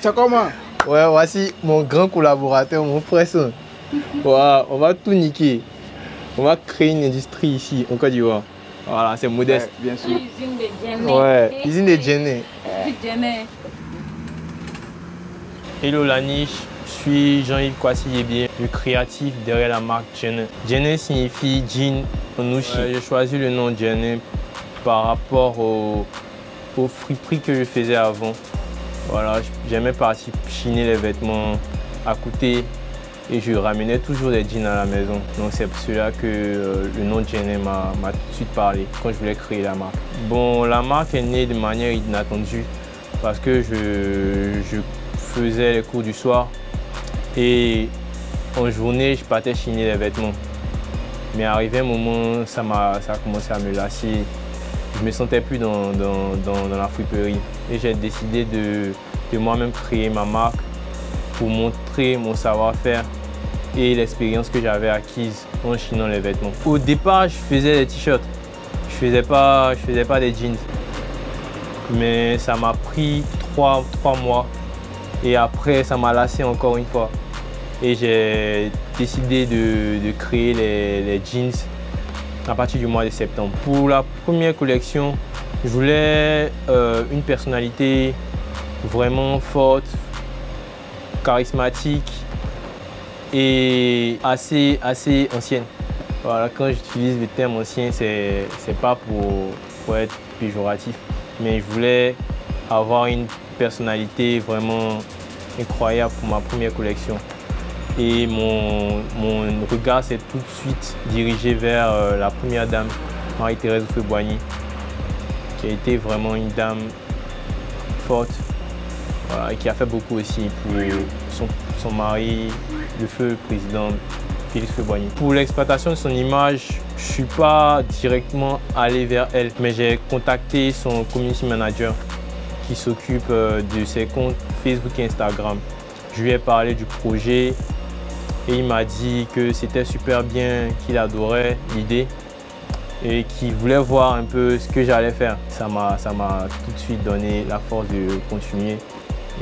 C'est comment Ouais, voici mon grand collaborateur, mon frère. On va tout niquer. On va créer une industrie ici, en Côte d'Ivoire. Voilà, c'est modeste. Bien sûr. Usine de Djemé. Ouais, usine de Djemé. Djemé. Hello la niche, je suis Jean-Yves Kwasi le créatif derrière la marque Djene. Djene signifie jean en. J'ai choisi le nom Djene par rapport au, au friperie que je faisais avant. Voilà, j'aimais partir chiner les vêtements à côté et je ramenais toujours des jeans à la maison. Donc c'est pour cela que euh, le nom Jenny m'a tout de suite parlé quand je voulais créer la marque. Bon, la marque est née de manière inattendue parce que je, faisais les cours du soir et en journée, je partais chiner les vêtements. Mais arrivé un moment, ça, ça a commencé à me lasser. Je me sentais plus dans, dans, dans, la friperie. Et j'ai décidé de, de moi-même créer ma marque pour montrer mon savoir-faire et l'expérience que j'avais acquise en chinant les vêtements. Au départ, je faisais des t-shirts. Je faisais faisais pas des jeans. Mais ça m'a pris trois, trois mois. Et après, ça m'a lassé encore une fois. Et j'ai décidé de, créer les, jeans à partir du mois de septembre. Pour la première collection, je voulais euh, une personnalité vraiment forte, charismatique et assez, assez ancienne. Voilà, quand j'utilise le terme ancien, c'est n'est pas pour, pour être péjoratif, mais je voulais avoir une personnalité vraiment incroyable pour ma première collection. Et mon, regard s'est tout de suite dirigé vers euh, la première dame, Marie-Thérèse Feu-Boigny, qui a été vraiment une dame forte, et qui a fait beaucoup aussi pour son, son mari, le feu président Félix Feboigny. Pour l'exploitation de son image, je ne suis pas directement allé vers elle, mais j'ai contacté son community manager qui s'occupe euh, de ses comptes Facebook et Instagram. Je lui ai parlé du projet et il m'a dit que c'était super bien, qu'il adorait l'idée et qu'il voulait voir un peu ce que j'allais faire. Ça m'a tout de suite donné la force de continuer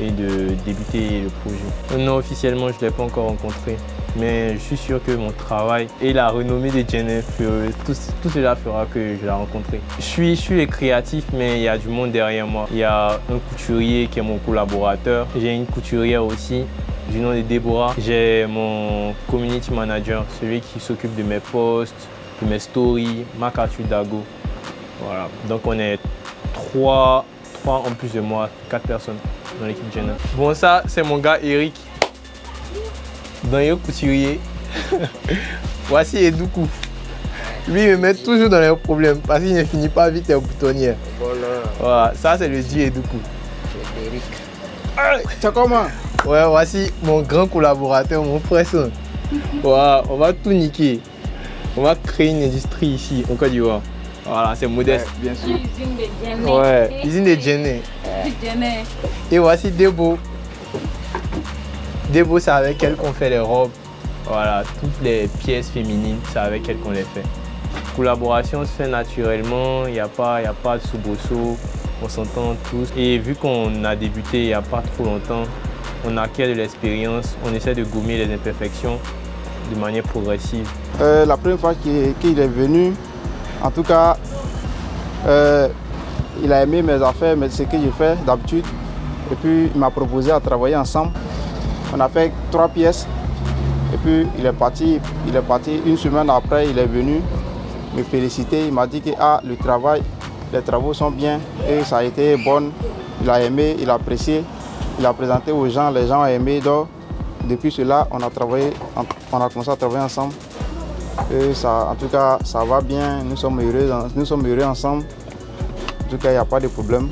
et de débuter le projet. Non, officiellement, je ne l'ai pas encore rencontré, mais je suis sûr que mon travail et la renommée de Jennifer, tout, tout, cela fera que je la rencontrerai. Je suis, je suis créatif, mais il y a du monde derrière moi. Il y a un couturier qui est mon collaborateur. J'ai une couturière aussi du nom de Deborah. J'ai mon community manager, celui qui s'occupe de mes posts, de mes stories, Arthur Dago. Voilà, donc on est trois, trois en plus de moi, quatre personnes dans l'équipe Jenna. Bon, ça, c'est mon gars Eric. Dans Yo Couturier. Voici Edoukou. Lui, il me met toujours dans les problèmes parce qu'il ne finit pas vite les boutonnières. Voilà. voilà. Ça, c'est le dieu Edoukou. Eric. C'est comment Ouais, voici mon grand collaborateur, mon frère. Voilà, on va tout niquer. On va créer une industrie ici, en Côte d'Ivoire. Voilà, c'est modeste. bien sûr. Usine de Djemé. Ouais, usine de Djemé. Et voici Debo. Debo, c'est avec elle qu'on fait les robes. Voilà, toutes les pièces féminines, c'est avec elle qu'on les fait. La collaboration se fait naturellement, il n'y a, pas, a pas de soubresaut, on s'entend tous. Et vu qu'on a débuté il n'y a pas trop longtemps, on acquiert de l'expérience, on essaie de gommer les imperfections de manière progressive. Euh, la première fois qu'il est venu, en tout cas, euh, il a aimé mes affaires, mais ce que je fais d'habitude. Et puis il m'a proposé à travailler ensemble. On a fait trois pièces. Et puis il est parti, il est parti une semaine après, il est venu me féliciter. Il m'a dit que ah, le travail, les travaux sont bien et ça a été bon. Il a aimé, il a apprécié. Il a présenté aux gens, les gens ont aimé. Donc depuis cela, on a travaillé, on a commencé à travailler ensemble. Et ça, en tout cas, ça va bien. Nous sommes heureux, nous sommes heureux ensemble. En tout cas, il n'y a pas de problème.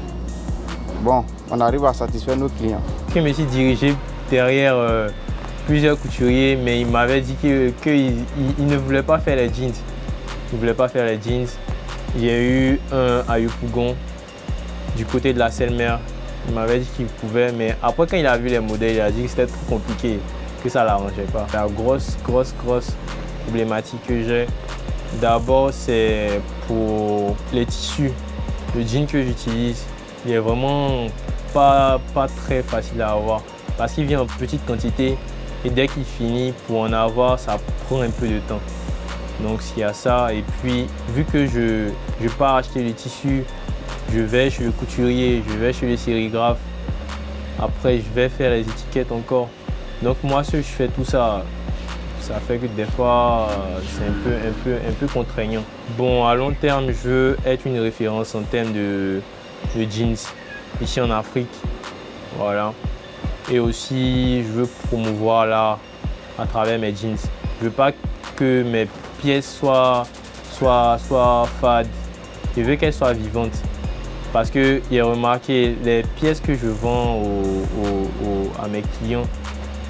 Bon, on arrive à satisfaire nos clients. Je me suis dirigé derrière euh, plusieurs couturiers, mais il m'avait dit qu'il ne voulait pas faire les jeans. Il ne voulait pas faire les jeans. J'ai eu un à Yopougon, du côté de la Selle-Mer. Il m'avait dit qu'il pouvait, mais après quand il a vu les modèles, il a dit que c'était trop compliqué, que ça ne l'arrangeait pas. La grosse, grosse, grosse problématique que j'ai, d'abord c'est pour les tissus le jean que j'utilise, il est vraiment pas, pas très facile à avoir parce qu'il vient en petite quantité et dès qu'il finit, pour en avoir, ça prend un peu de temps. Donc s'il y a ça, et puis vu que je, je pars acheter les tissus, je vais chez le couturier, je vais chez le sérigraphe, après je vais faire les étiquettes encore. Donc moi, si je fais tout ça, ça fait que des fois, c'est un peu, un, peu, un peu contraignant. Bon, à long terme, je veux être une référence en termes de, de jeans ici en Afrique. Voilà. Et aussi, je veux promouvoir là à travers mes jeans. Je veux pas que mes pièces soient, soient, soient fades. Je veux qu'elles soient vivantes. Parce que j'ai remarqué les pièces que je vends à mes clients,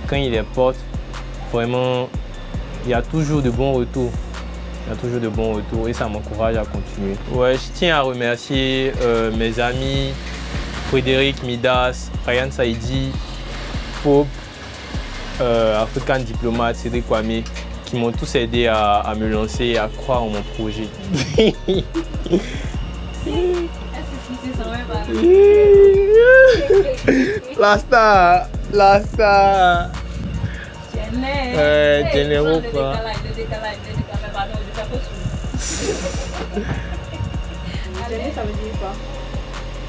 quand ils les portent, vraiment, il y a toujours de bons retours. Il y a toujours de bons retours et ça m'encourage à continuer. Ouais, je tiens à remercier euh, mes amis Frédéric Midas, Ryan Saidi, Pope, euh, African Diplomate, Cédric Kwame, qui m'ont tous aidé à, me lancer et à croire en mon projet. la star, la star. Ouais, généraux quoi.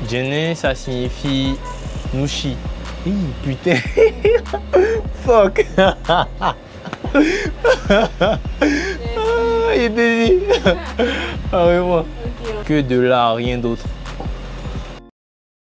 Jenny, ça signifie Nushi. putain. Fuck. Ah, il est Ah, oui, moi. Que de là, rien d'autre.